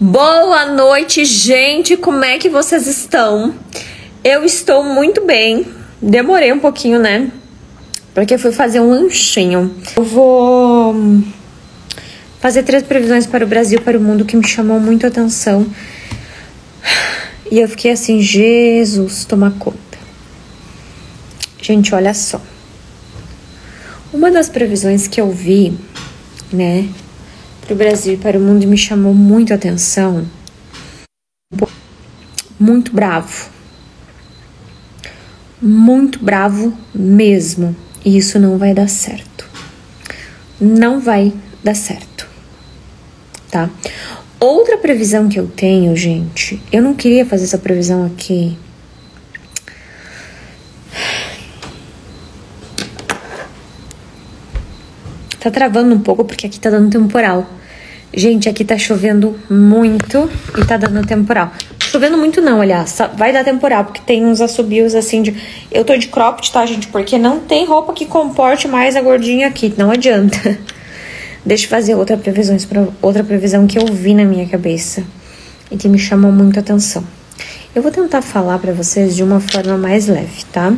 Boa noite, gente. Como é que vocês estão? Eu estou muito bem. Demorei um pouquinho, né? Porque fui fazer um lanchinho. Eu vou fazer três previsões para o Brasil, para o mundo que me chamou muito a atenção. E eu fiquei assim, Jesus, toma conta. Gente, olha só. Uma das previsões que eu vi, né, para o Brasil e para o mundo me chamou muito a atenção. Muito bravo. Muito bravo mesmo. E isso não vai dar certo. Não vai dar certo. Tá? Outra previsão que eu tenho, gente, eu não queria fazer essa previsão aqui. Tá travando um pouco porque aqui tá dando temporal. Gente, aqui tá chovendo muito e tá dando temporal. Chovendo muito não, aliás, vai dar temporal, porque tem uns assobios assim de... Eu tô de cropped, tá, gente? Porque não tem roupa que comporte mais a gordinha aqui, não adianta. Deixa eu fazer outra previsão, outra previsão que eu vi na minha cabeça e que me chamou muito atenção. Eu vou tentar falar para vocês de uma forma mais leve, tá?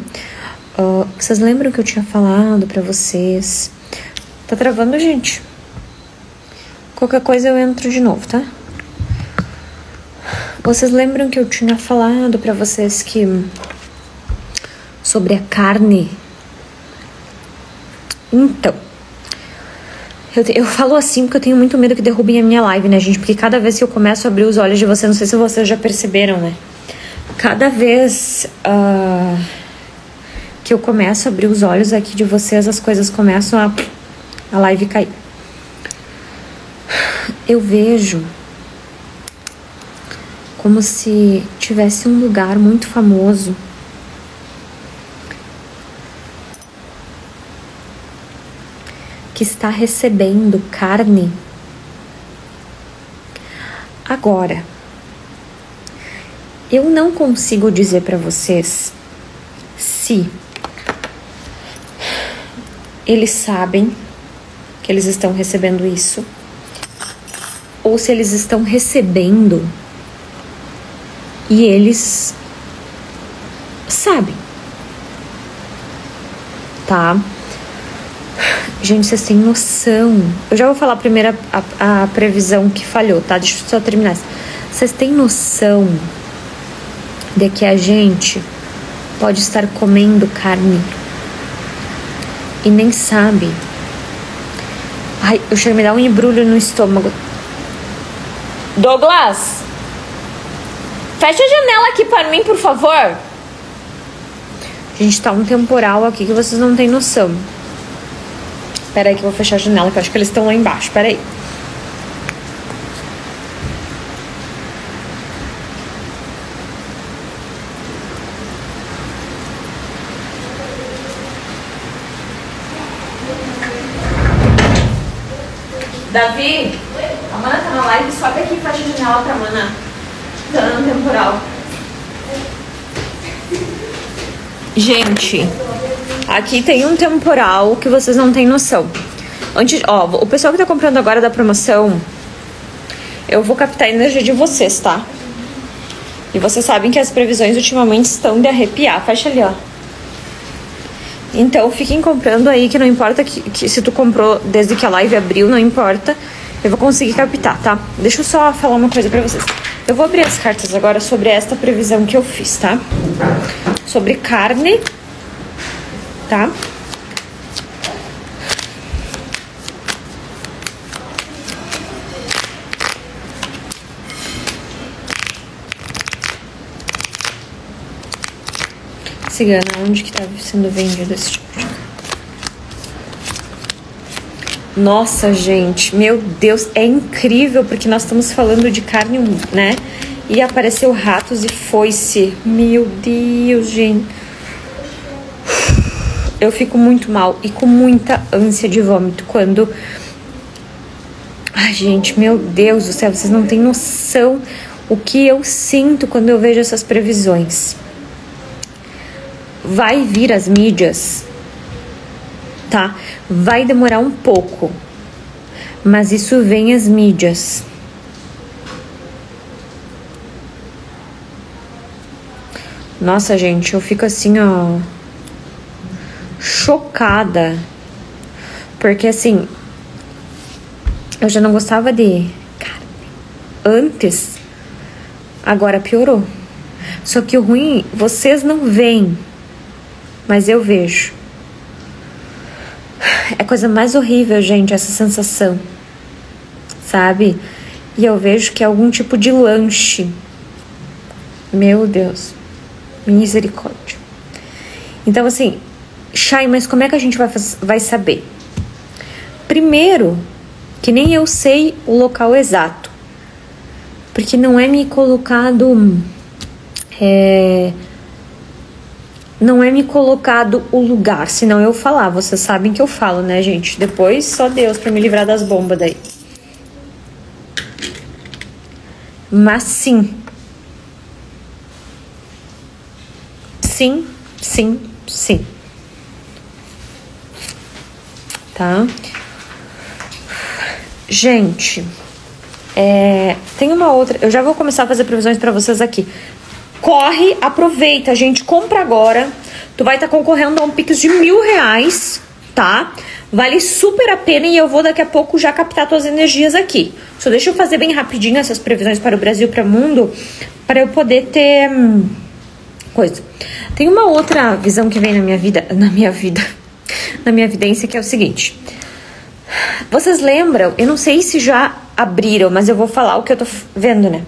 Uh, vocês lembram que eu tinha falado para vocês... Tá travando, gente? Qualquer coisa eu entro de novo, tá? Vocês lembram que eu tinha falado para vocês que sobre a carne? Então, eu, eu falo assim porque eu tenho muito medo que derrubem a minha live, né, gente? Porque cada vez que eu começo a abrir os olhos de vocês, não sei se vocês já perceberam, né? Cada vez uh, que eu começo a abrir os olhos aqui de vocês, as coisas começam a, a live cair eu vejo como se tivesse um lugar muito famoso que está recebendo carne agora. Eu não consigo dizer para vocês se eles sabem que eles estão recebendo isso ou se eles estão recebendo e eles sabem. Tá? Gente, vocês têm noção. Eu já vou falar primeiro a, a, previsão que falhou, tá? Deixa eu só terminar. Vocês têm noção de que a gente pode estar comendo carne e nem sabe. Ai, eu chego a me dar um embrulho no estômago. Douglas, fecha a janela aqui para mim, por favor. Gente, tá um temporal aqui que vocês não têm noção. Pera aí que eu vou fechar a janela, que eu acho que eles estão lá embaixo. Pera aí. Davi? Mana tá na live, sobe aqui fecha a janela pra Mana. Dando temporal. Gente, aqui tem um temporal que vocês não têm noção. Antes, ó, o pessoal que tá comprando agora da promoção, eu vou captar a energia de vocês, tá? E vocês sabem que as previsões ultimamente estão de arrepiar. Fecha ali, ó. Então fiquem comprando aí, que não importa que, que se tu comprou desde que a live abriu, não importa eu vou conseguir captar, tá? Deixa eu só falar uma coisa pra vocês. Eu vou abrir as cartas agora sobre esta previsão que eu fiz, tá? Sobre carne, tá? Cigana, onde que tá sendo vendido esse tipo de nossa, gente, meu Deus, é incrível porque nós estamos falando de carne, né? E apareceu ratos e foi-se. Meu Deus, gente. Eu fico muito mal e com muita ânsia de vômito quando. Ai, gente, meu Deus do céu, vocês não têm noção o que eu sinto quando eu vejo essas previsões. Vai vir as mídias tá? Vai demorar um pouco, mas isso vem as mídias. Nossa, gente, eu fico assim, ó, chocada. Porque assim, eu já não gostava de carne antes. Agora piorou. Só que o ruim, vocês não veem, mas eu vejo. É coisa mais horrível, gente, essa sensação. Sabe? E eu vejo que é algum tipo de lanche. Meu Deus. Misericórdia. Então, assim, Chay, mas como é que a gente vai, vai saber? Primeiro, que nem eu sei o local exato. Porque não é me colocado. É, não é me colocado o lugar, senão eu falar. Vocês sabem que eu falo, né, gente? Depois só Deus para me livrar das bombas daí. Mas sim. Sim, sim, sim. Tá? Gente, é, tem uma outra. Eu já vou começar a fazer previsões para vocês aqui. Corre, aproveita, gente. Compra agora. Tu vai estar tá concorrendo a um Pix de mil reais, tá? Vale super a pena e eu vou daqui a pouco já captar tuas energias aqui. Só deixa eu fazer bem rapidinho essas previsões para o Brasil e para o mundo, para eu poder ter hum, coisa. Tem uma outra visão que vem na minha vida, na minha vida, na minha evidência que é o seguinte. Vocês lembram? Eu não sei se já abriram, mas eu vou falar o que eu tô vendo, né?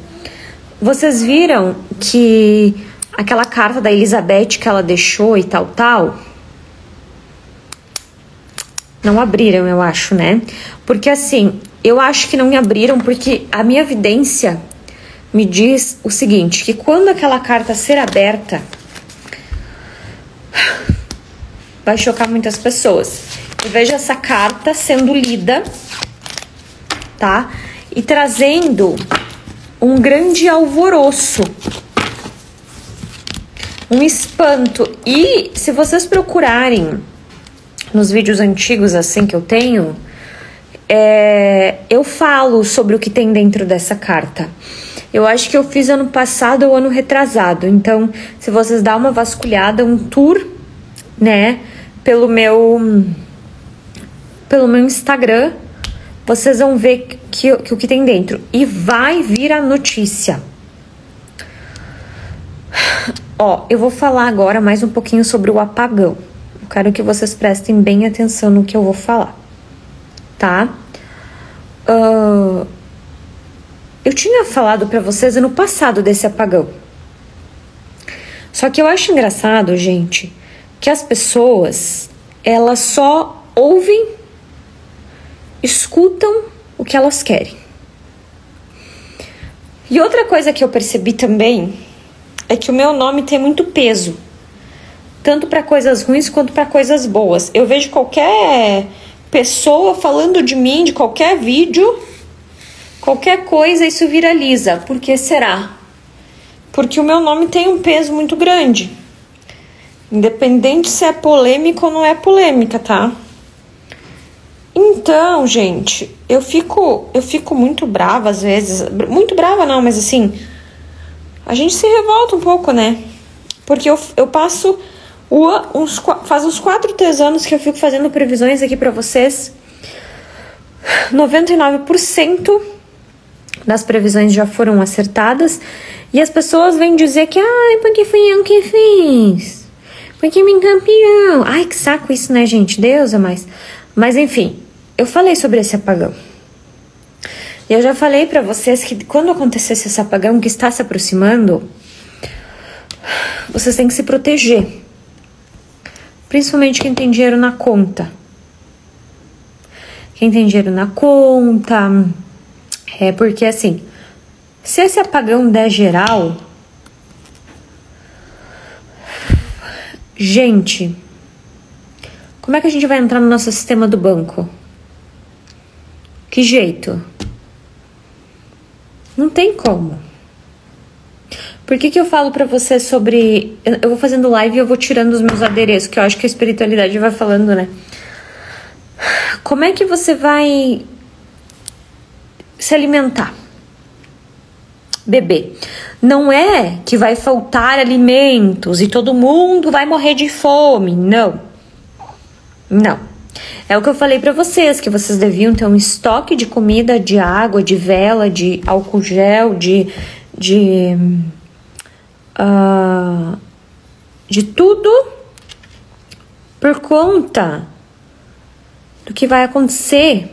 Vocês viram que aquela carta da Elizabeth que ela deixou e tal, tal, não abriram, eu acho, né? Porque assim, eu acho que não me abriram porque a minha evidência me diz o seguinte, que quando aquela carta ser aberta, vai chocar muitas pessoas. Eu vejo essa carta sendo lida, tá? E trazendo um grande alvoroço, um espanto. E se vocês procurarem nos vídeos antigos assim que eu tenho, é, eu falo sobre o que tem dentro dessa carta. Eu acho que eu fiz ano passado ou ano retrasado. Então, se vocês dão uma vasculhada, um tour, né, pelo meu pelo meu Instagram, vocês vão ver que, que o que tem dentro e vai vir a notícia. Ó, eu vou falar agora mais um pouquinho sobre o apagão quero que vocês prestem bem atenção no que eu vou falar, tá? Uh, eu tinha falado para vocês ano passado desse apagão. Só que eu acho engraçado, gente, que as pessoas elas só ouvem, escutam o que elas querem. E outra coisa que eu percebi também é que o meu nome tem muito peso tanto para coisas ruins quanto para coisas boas. Eu vejo qualquer pessoa falando de mim, de qualquer vídeo, qualquer coisa, isso viraliza. Por que será? Porque o meu nome tem um peso muito grande. Independente se é polêmico ou não é polêmica, tá? Então, gente, eu fico, eu fico muito brava às vezes, muito brava não, mas assim, a gente se revolta um pouco, né? Porque eu, eu passo uns, faz uns 4, 3 anos que eu fico fazendo previsões aqui para vocês. 99% das previsões já foram acertadas e as pessoas vêm dizer que, ai, porque fui eu que fiz. Porque me campeão. Ai, que saco isso, né, gente? Deus é mais. Mas enfim, eu falei sobre esse apagão. E eu já falei para vocês que quando acontecesse esse apagão que está se aproximando, vocês têm que se proteger principalmente quem tem dinheiro na conta. Quem tem dinheiro na conta, é porque assim, se esse apagão der geral, gente, como é que a gente vai entrar no nosso sistema do banco? Que jeito? Não tem como. Por que, que eu falo para você sobre. Eu vou fazendo live e eu vou tirando os meus adereços, que eu acho que a espiritualidade vai falando, né? Como é que você vai se alimentar? bebê. Não é que vai faltar alimentos e todo mundo vai morrer de fome. Não. Não. É o que eu falei para vocês, que vocês deviam ter um estoque de comida, de água, de vela, de álcool gel, de. de. Uh, de tudo por conta do que vai acontecer.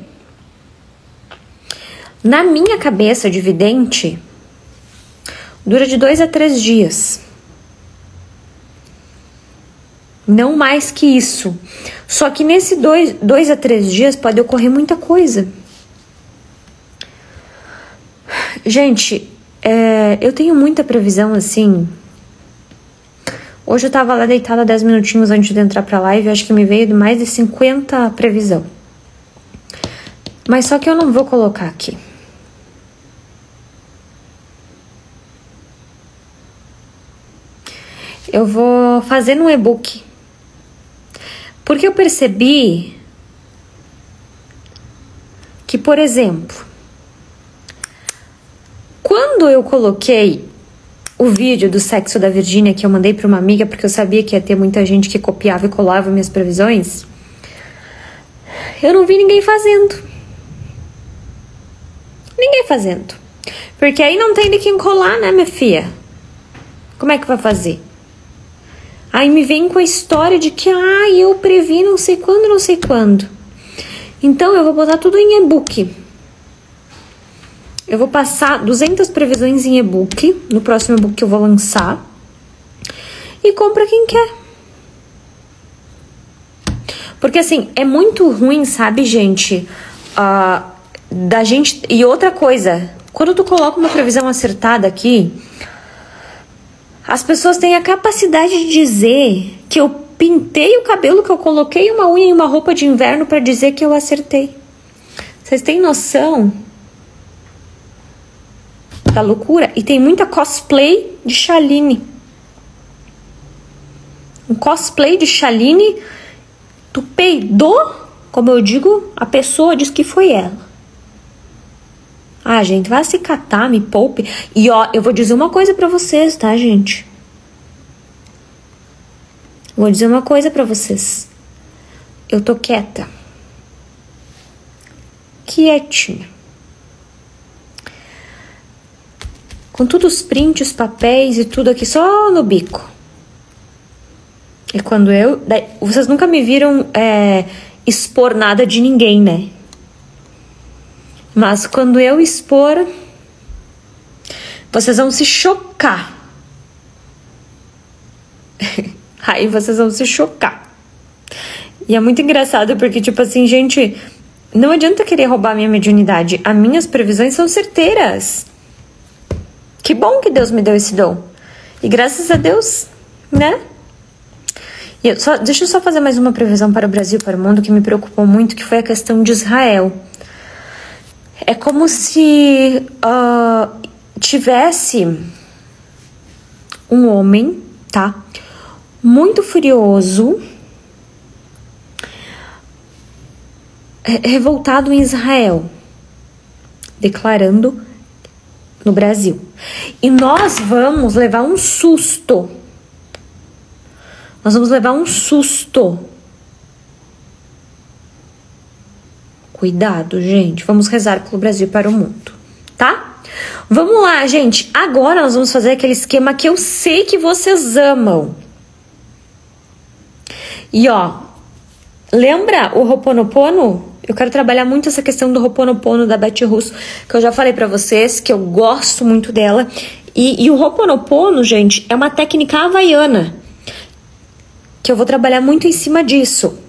Na minha cabeça de vidente, dura de dois a três dias. Não mais que isso. Só que nesse dois, dois a três dias pode ocorrer muita coisa. Gente, é, eu tenho muita previsão assim. Hoje eu tava lá deitada 10 minutinhos antes de entrar pra live, acho que me veio mais de 50 previsão. Mas só que eu não vou colocar aqui. Eu vou fazer no e-book. Porque eu percebi que, por exemplo, quando eu coloquei o vídeo do sexo da Virgínia que eu mandei para uma amiga, porque eu sabia que ia ter muita gente que copiava e colava minhas previsões, eu não vi ninguém fazendo. Ninguém fazendo. Porque aí não tem de quem colar, né, minha filha? Como é que vai fazer? Aí me vem com a história de que, ah, eu previ não sei quando, não sei quando. Então eu vou botar tudo em e-book. Eu vou passar 200 previsões em e-book no próximo e-book que eu vou lançar. E compra quem quer. Porque assim, é muito ruim, sabe, gente? Uh, da gente. E outra coisa, quando tu coloca uma previsão acertada aqui, as pessoas têm a capacidade de dizer que eu pintei o cabelo, que eu coloquei uma unha e uma roupa de inverno para dizer que eu acertei. Vocês têm noção da loucura? E tem muita cosplay de Chaline. Um cosplay de Chaline, tu peidou, como eu digo, a pessoa diz que foi ela. Ah, gente, vai se catar, me poupe. E ó, eu vou dizer uma coisa para vocês, tá, gente? Vou dizer uma coisa para vocês. Eu tô quieta. Quietinha. Com todos os prints, os papéis e tudo aqui só no bico. E quando eu. Vocês nunca me viram é, expor nada de ninguém, né? Mas quando eu expor, vocês vão se chocar. Aí vocês vão se chocar. E é muito engraçado porque, tipo assim, gente, não adianta querer roubar minha mediunidade. As minhas previsões são certeiras. Que bom que Deus me deu esse dom. E graças a Deus, né? Eu só, deixa eu só fazer mais uma previsão para o Brasil, para o mundo, que me preocupou muito, que foi a questão de Israel. É como se uh, tivesse um homem, tá? Muito furioso, revoltado em Israel, declarando no Brasil. E nós vamos levar um susto. Nós vamos levar um susto Cuidado, gente. Vamos rezar pelo Brasil para o mundo, tá? Vamos lá, gente. Agora nós vamos fazer aquele esquema que eu sei que vocês amam. E ó, lembra o Roponopono? Eu quero trabalhar muito essa questão do Roponopono da Beth Russo, que eu já falei para vocês, que eu gosto muito dela. E, e o Roponopono, gente, é uma técnica havaiana, que eu vou trabalhar muito em cima disso.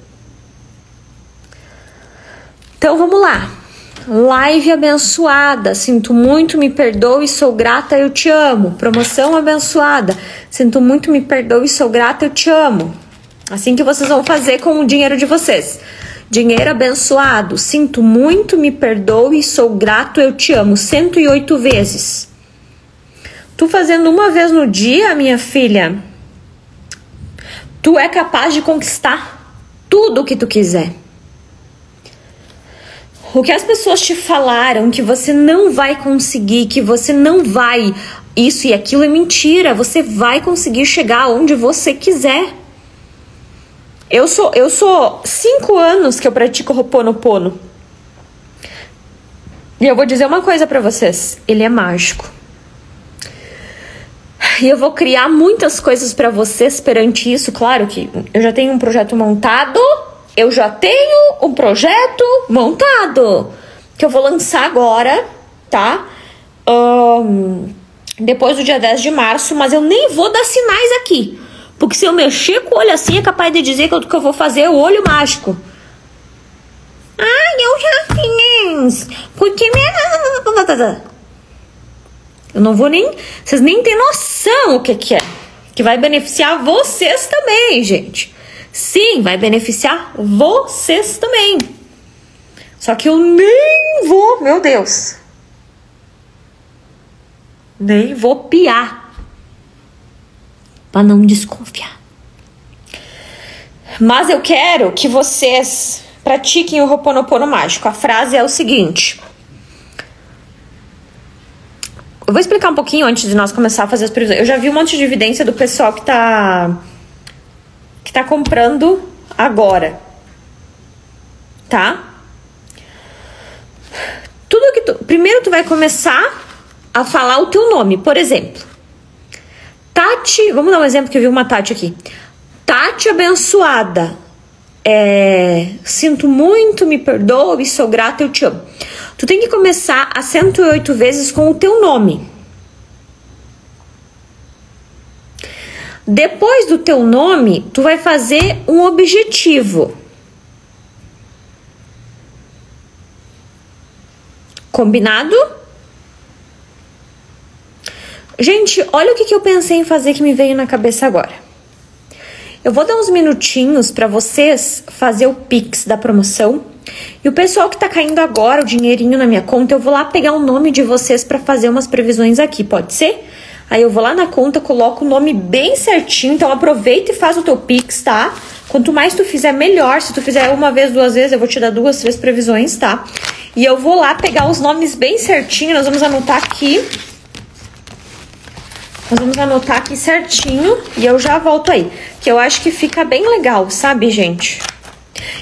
Então vamos lá. Live abençoada. Sinto muito, me perdoe, sou grata, eu te amo. Promoção abençoada. Sinto muito, me perdoe, sou grata, eu te amo. Assim que vocês vão fazer com o dinheiro de vocês. Dinheiro abençoado. Sinto muito, me perdoe, sou grato, eu te amo. 108 vezes. Tu fazendo uma vez no dia, minha filha, tu é capaz de conquistar tudo o que tu quiser. O que as pessoas te falaram que você não vai conseguir, que você não vai isso e aquilo é mentira. Você vai conseguir chegar onde você quiser. Eu sou eu sou cinco anos que eu pratico Ho'oponopono. E eu vou dizer uma coisa para vocês, ele é mágico. E eu vou criar muitas coisas para vocês perante isso, claro que eu já tenho um projeto montado, eu já tenho um projeto montado que eu vou lançar agora, tá? Um, depois do dia 10 de março, mas eu nem vou dar sinais aqui. Porque se eu mexer com o olho assim, é capaz de dizer que o que eu vou fazer o olho mágico. Ai, eu já fiz. Porque minha. Eu não vou nem. Vocês nem têm noção o que, que é. Que vai beneficiar vocês também, gente. Sim, vai beneficiar vocês também. Só que eu nem vou, meu Deus. Nem vou piar. Para não desconfiar. Mas eu quero que vocês pratiquem o Roponopono mágico. A frase é o seguinte: eu vou explicar um pouquinho antes de nós começar a fazer as previsões. Eu já vi um monte de evidência do pessoal que tá que tá comprando agora. Tá? Tudo que tu, primeiro tu vai começar a falar o teu nome, por exemplo. Tati, vamos dar um exemplo que eu vi uma Tati aqui. Tati abençoada. É, sinto muito, me perdoe, sou grata, eu te amo. Tu tem que começar a 108 vezes com o teu nome. Depois do teu nome, tu vai fazer um objetivo. Combinado? Gente, olha o que, que eu pensei em fazer que me veio na cabeça agora. Eu vou dar uns minutinhos para vocês fazer o Pix da promoção e o pessoal que tá caindo agora, o dinheirinho na minha conta, eu vou lá pegar o nome de vocês para fazer umas previsões aqui, pode ser? Aí eu vou lá na conta, coloco o nome bem certinho, então aproveita e faz o teu Pix, tá? Quanto mais tu fizer, melhor. Se tu fizer uma vez, duas vezes, eu vou te dar duas, três previsões, tá? E eu vou lá pegar os nomes bem certinho, nós vamos anotar aqui. Nós vamos anotar aqui certinho e eu já volto aí. Que eu acho que fica bem legal, sabe, gente?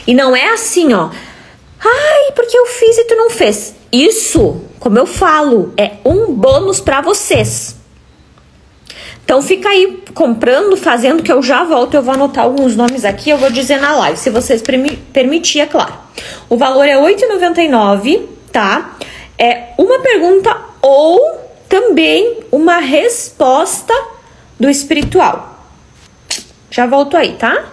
E não é assim, ó. Ai, porque eu fiz e tu não fez. Isso, como eu falo, é um bônus para vocês. Então fica aí comprando, fazendo que eu já volto, eu vou anotar alguns nomes aqui, eu vou dizer na live, se vocês permitir, é claro. O valor é R$ 8,99, tá? É uma pergunta ou também uma resposta do espiritual. Já volto aí, tá?